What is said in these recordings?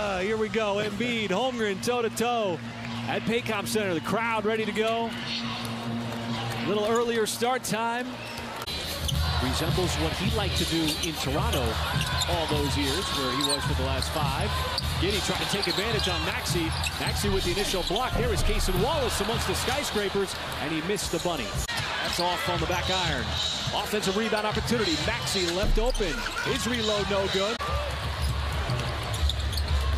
Uh, here we go. Embiid, Holmgren, toe to toe at Paycom Center. The crowd ready to go. A little earlier start time. Resembles what he liked to do in Toronto all those years, where he was for the last five. Giddey trying to take advantage on Maxey. Maxey with the initial block. There is Cason Wallace amongst the skyscrapers, and he missed the bunny. That's off on the back iron. Offensive rebound opportunity. Maxey left open. His reload no good.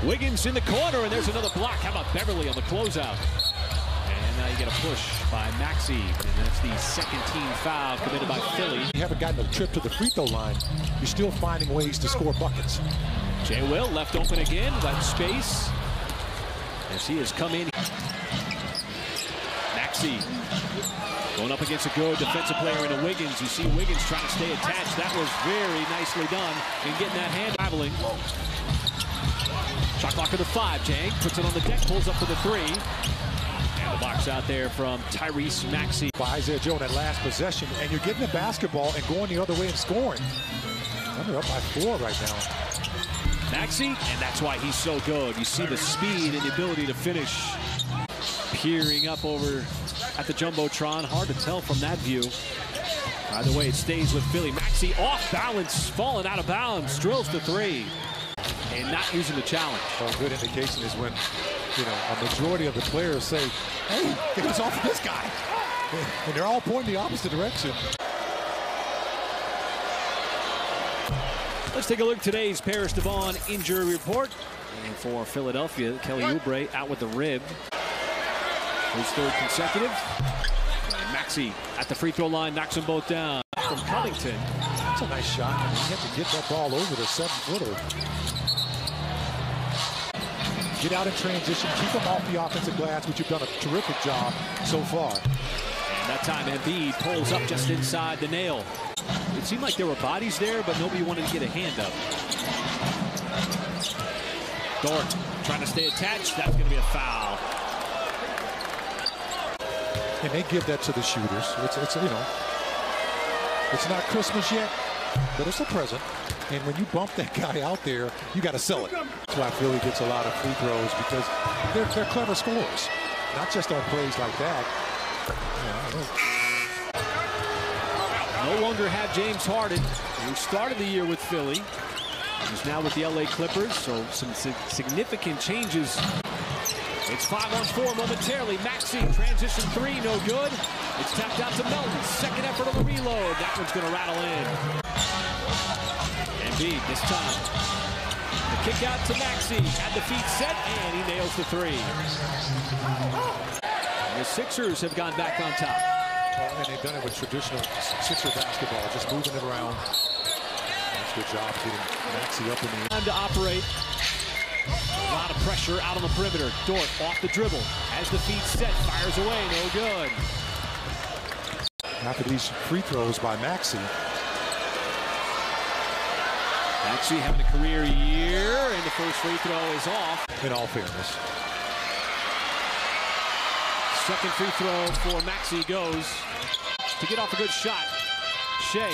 Wiggins in the corner, and there's another block. How about Beverley on the closeout? And now you get a push by Maxey, and that's the second team foul committed by Philly. You haven't gotten a trip to the free throw line. You're still finding ways to score buckets. Jay Will left open again, left space. As he has come in. Maxey going up against a good defensive player in a Wiggins. You see Wiggins trying to stay attached. That was very nicely done in getting that hand traveling. Shot clock of the five. Jang puts it on the deck, pulls up for the three. And the box out there from Tyrese Maxey. By Isaiah Joe in that last possession, and you're getting the basketball and going the other way and scoring. They're up by four right now. Maxey, and that's why he's so good. You see the speed and the ability to finish. Peering up over at the Jumbotron. Hard to tell from that view. By the way, it stays with Philly. Maxey off balance, falling out of bounds, drills the three and not using the challenge. Well, a good indication is when, you know, a majority of the players say, hey, get this off of this guy. And they're all pointing the opposite direction. Let's take a look at today's Paris Devon injury report. And for Philadelphia, Kelly Oubre out with the rib. His third consecutive. And Maxey at the free throw line knocks them both down. From Covington. That's a nice shot. Mean, you have to get that ball over the seven footer. Get out in transition, keep them off the offensive glass, which you've done a terrific job so far. And that time Embiid pulls up just inside the nail. It seemed like there were bodies there, but nobody wanted to get a hand up. Dort trying to stay attached. That's going to be a foul. And they give that to the shooters. It's, it's you know, it's not Christmas yet, but it's a present. And when you bump that guy out there, you got to sell it. That's why Philly gets a lot of free throws because they're, they're clever scorers, not just on plays like that. no longer have James Harden, who started the year with Philly. He's now with the LA Clippers, so some significant changes. It's five on four momentarily. Maxey, transition three, no good. It's tapped out to Melton. Second effort on the reload. That one's going to rattle in. Embiid this time. The kick out to Maxey. Had the feet set, and he nails the three. And the Sixers have gone back on top. Well, and they've done it with traditional Sixer basketball, just moving it around. That's a good job getting Maxey up in the Time to operate. A lot of pressure out on the perimeter. Dort off the dribble. As the feet set. Fires away. No good. After these free throws by Maxey. Maxey having a career year, and the first free throw is off. In all fairness. Second free throw for Maxey goes to get off a good shot. Shai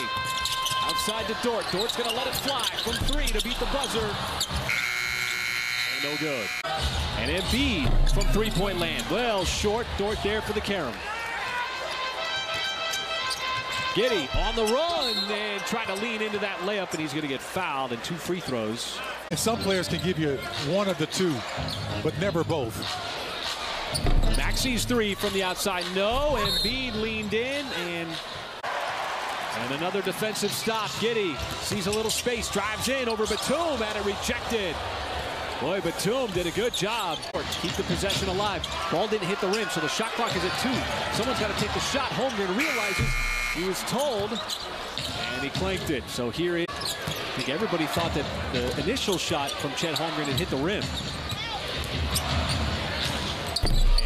outside to Dort. Dort's going to let it fly from three to beat the buzzer. No good. And Embiid from three-point land. Well, short. Dort there for the carom. Giddey on the run and trying to lean into that layup, and he's going to get fouled and two free throws. And some players can give you one of the two, but never both. Maxey's three from the outside. No, Embiid leaned in and and another defensive stop. Giddey sees a little space, drives in over Batum, and it rejected. Boy, Batum did a good job. Keep the possession alive. Ball didn't hit the rim, so the shot clock is at two. Someone's got to take the shot. Holmgren realizes he was told, and he clanked it. So here it. I think everybody thought that the initial shot from Chet Holmgren had hit the rim.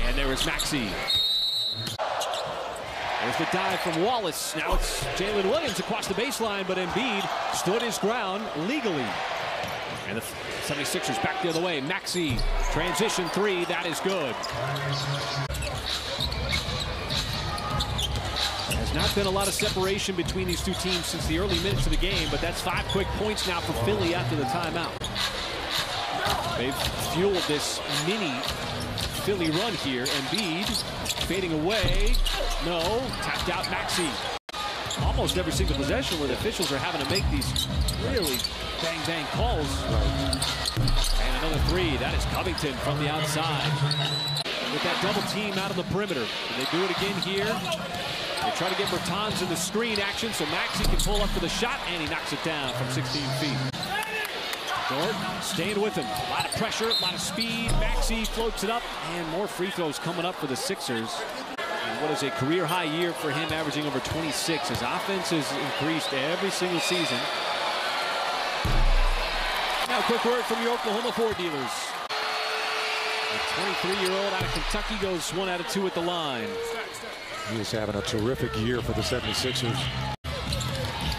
And there is Maxey. There's the dive from Wallace. Now it's Jalen Williams across the baseline, but Embiid stood his ground legally. And the 76ers back the other way. Maxey, transition three, that is good. There's not been a lot of separation between these two teams since the early minutes of the game, but that's five quick points now for Philly after the timeout. They've fueled this mini Philly run here. Embiid fading away. No, tapped out Maxey. Almost every single possession where the officials are having to make these really bang bang calls. And another three. That is Covington from the outside. With that double team out of the perimeter. And they do it again here. They try to get Bertans in the screen action so Maxey can pull up for the shot, and he knocks it down from 16 feet. Dort staying with him. A lot of pressure, a lot of speed. Maxey floats it up, and more free throws coming up for the Sixers. What is a career high year for him, averaging over 26. His offense has increased every single season. Now, a quick word from your Oklahoma Ford dealers. The 23-year-old out of Kentucky goes one out of two at the line. He is having a terrific year for the 76ers.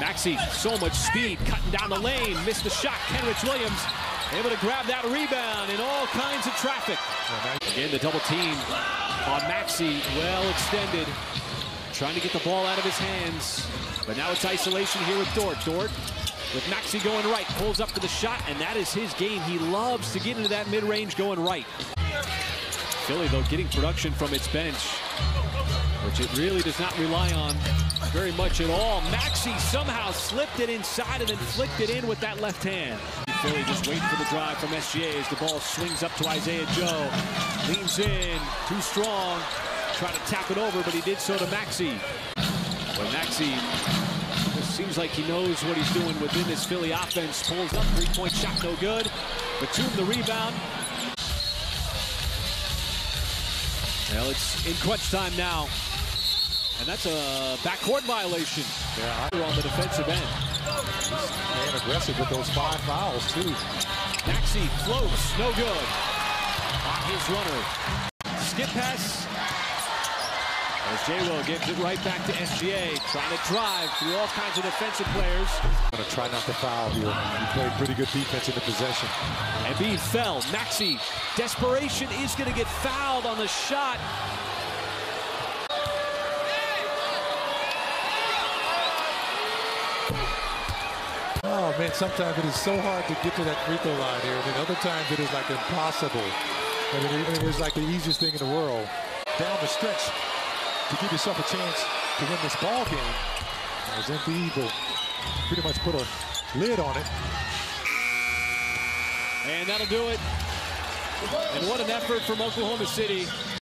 Maxey, so much speed, cutting down the lane, missed the shot. Kenrich Williams able to grab that rebound in all kinds of traffic. Again, the double team on Maxey, well extended, trying to get the ball out of his hands. But now it's isolation here with Dort. Dort with Maxey going right, pulls up to the shot, and that is his game. He loves to get into that mid-range going right. Philly, though, getting production from its bench, which it really does not rely on very much at all. Maxey somehow slipped it inside and then flicked it in with that left hand. Philly just waiting for the drive from SGA as the ball swings up to Isaiah Joe. Leans in, too strong, trying to tap it over, but he did so to Maxey. But Maxey seems like he knows what he's doing within this Philly offense. Pulls up, three-point shot, no good. Batum the rebound. Well, it's in crunch time now. And that's a backcourt violation. Yeah, on the defensive end. Staying aggressive with those five fouls, too. Maxey floats, no good. On his runner. Skip pass. As J-Will gives it right back to SGA, trying to drive through all kinds of defensive players. Going to try not to foul here. He played pretty good defense in the possession. Embiid fell. Maxey, desperation is going to get fouled on the shot. Oh, man, sometimes it is so hard to get to that free throw line here. And then other times it is like impossible. I mean, it, it is like the easiest thing in the world. Down the stretch to give yourself a chance to win this ball game. As Embiid will pretty much put a lid on it. And that'll do it. And what an effort from Oklahoma City.